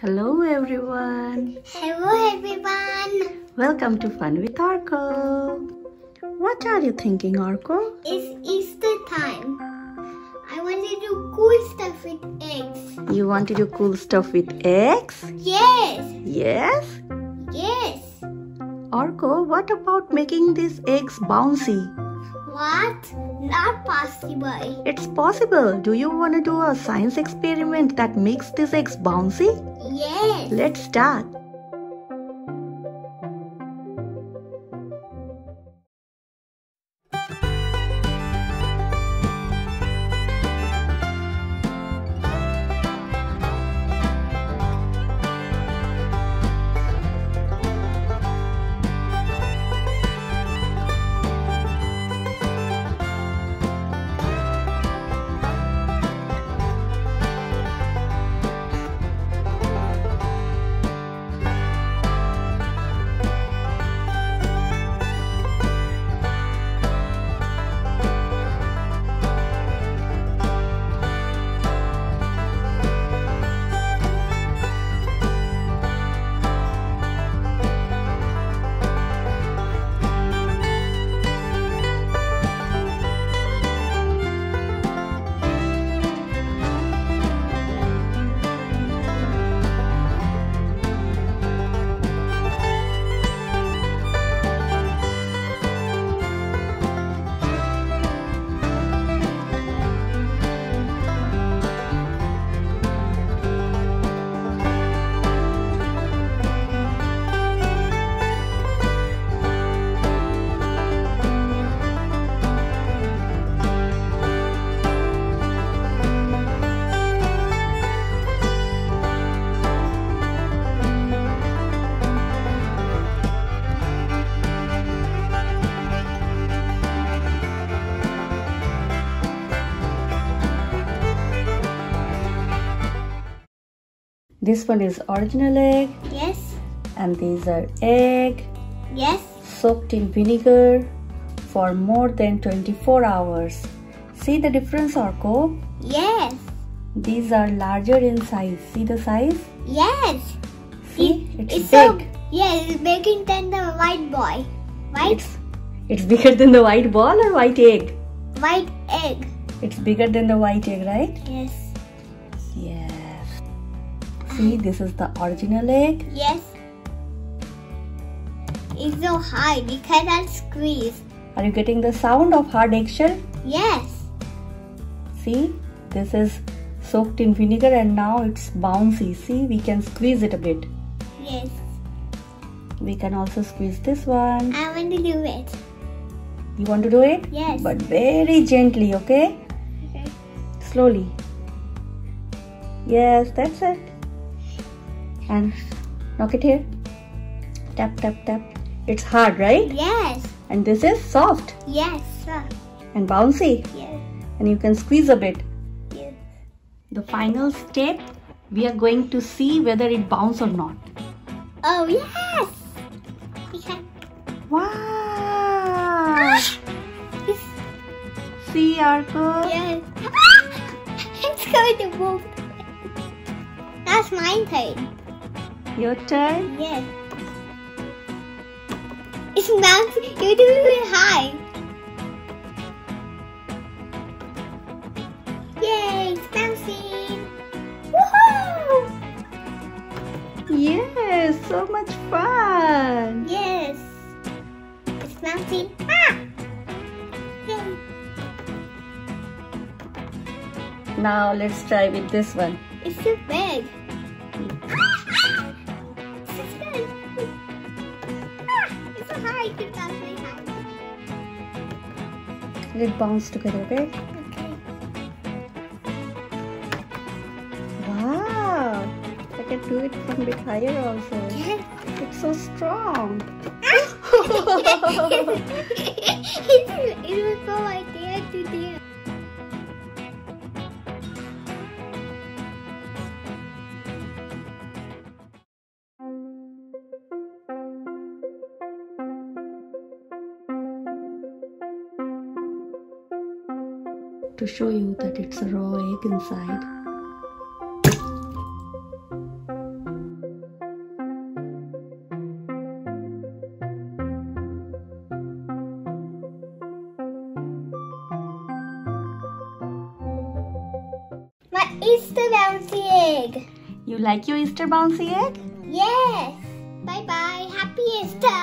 Hello everyone. Hello everyone. Welcome to Fun with Arko. What are you thinking, Arko? It's Easter time. I want to do cool stuff with eggs. You want to do cool stuff with eggs? Yes. Yes? Yes. Arko, what about making these eggs bouncy? What? Not possible. It's possible. Do you want to do a science experiment that makes this eggs bouncy? Yes. Let's start. This one is original egg Yes. and these are egg Yes. soaked in vinegar for more than 24 hours. See the difference, Arko? Yes. These are larger in size. See the size? Yes. See? It- It's, it's so big. yeah, it's bigger than the white boy. White It's it's bigger than the white ball or white egg? white egg. It's bigger than the white egg, right? Yes. Yes. See, this is the original egg. Yes. It's so hard. We cannot squeeze. Are you getting the sound of hard eggshell? Yes. See, this is soaked in vinegar and now it's bouncy. See, we can squeeze it a bit. Yes. We can also squeeze this one. I want to do it. You want to do it? Yes. But very gently, okay? Okay. Slowly. Yes, that's it. And knock it here. Tap, tap, tap. It's hard, right? Yes. And this is soft Yes. sir. and bouncy. Yes. And you can squeeze a bit. Yes. The final step, we are going to see whether it bounce or not. Oh yes. Wow! See, Arko? Yes. it's going to move. That's my turn. Your turn. Yes. It's bouncing. You're doing it high. Yay! It's bouncing. Woohoo! Yes, so much fun. Yes. It's bouncing. Ah! Yay! Now let's try with this one. It's so big. Let it bounce together, okay? Okay. Wow! I can do it from a bit higher also. It's so strong. it, go like there to there. to show you that it's a raw egg inside. My Easter bouncy egg. You like your Easter bouncy egg? Yes. Bye bye. Happy Easter.